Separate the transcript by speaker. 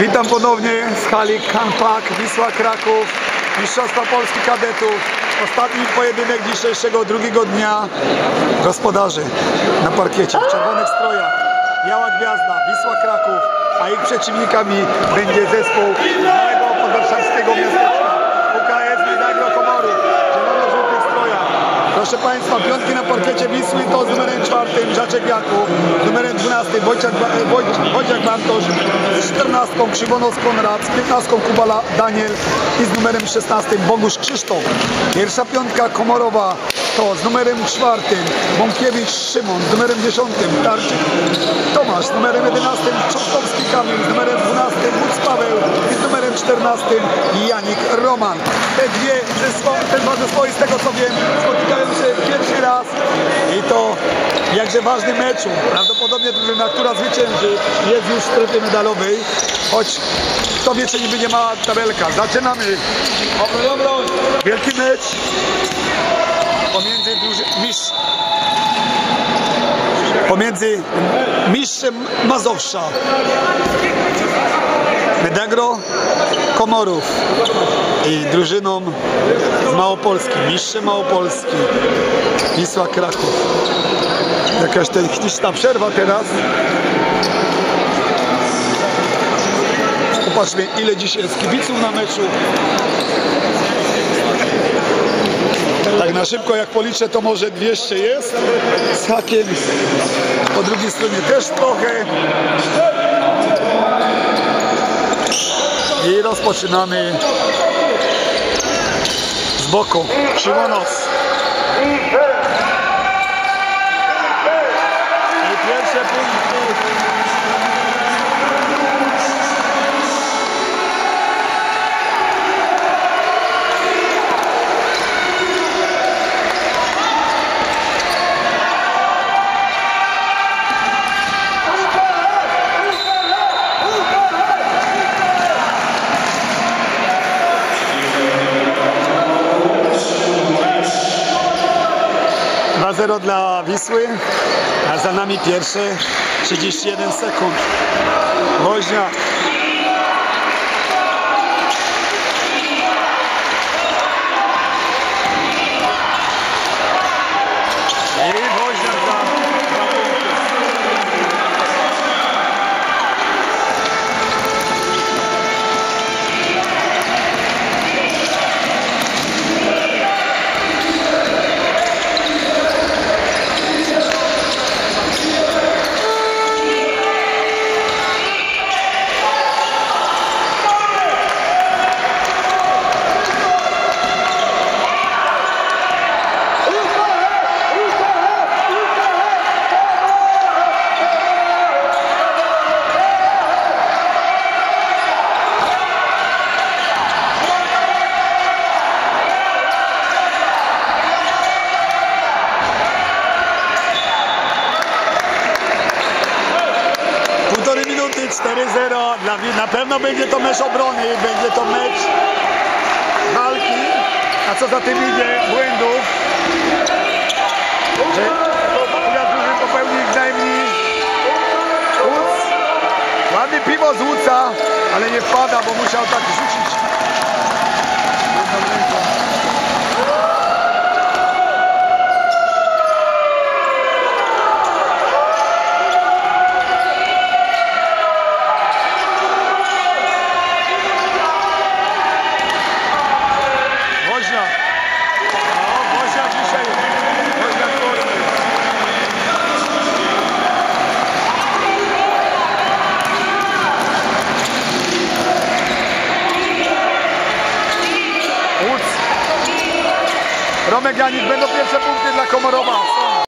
Speaker 1: Witam ponownie z hali Kampak, Wisła Kraków, Mistrzostwa Polski Kadetów. Ostatni pojedynek dzisiejszego drugiego dnia gospodarzy na parkiecie w czerwonych strojach. Biała Gwiazda, Wisła Kraków, a ich przeciwnikami będzie zespół małego podwarszawskiego miasteczka UKS Medagro Komorów. Proszę Państwa, piątki na parkiecie Wisły to z numerem czwartym Żaczek Jakub, z numerem 12 Wojciech, Wojciech Bartosz, z 14 Krzywonos Konrad, z 15 Kubala Daniel i z numerem 16 Bogusz Krzysztof. Pierwsza piątka Komorowa to z numerem czwartym Bąkiewicz Szymon, z numerem 10 Tarczyk Tomasz, z numerem 11 Czostowski Kamil, z numerem 12 Wódz Paweł i z numerem 14 Janik Roman. Te dwie te dwa zespoły z tego co wiem spotykają pierwszy raz i to jakże ważnym meczu. Prawdopodobnie drużyna, która zwycięży jest już w strefie medalowej, choć kto wie czy niby nie ma tabelka. Zaczynamy. Wielki mecz pomiędzy mistrz pomiędzy mistrzem Mazowsza Medagro Komorów i drużyną z Małopolski, mistrzem Małopolski Wisła Kraków. Jakaś techniczna przerwa teraz. Popatrzmy ile dzisiaj jest kibiców na meczu. Tak na szybko jak policzę to może 200 jest. Z hakiem po drugiej stronie też trochę i rozpoczynamy z boku. Krzywonos 2-0 dla Wisły, a za nami pierwsze 31 sekund. Woźniak 4-0. Dla Na pewno będzie to mecz obrony, będzie to mecz walki. A co za tym idzie? Błędów. Że Która drużyn popełni ich. Ładny piwo z Łuca, ale nie wpada, bo musiał tak rzucić. jedną ręką. Woźniak. No, Woźniak dzisiaj. Woźniak w formie. Łódź. Romek Janik będą pierwsze punkty dla Komorowa.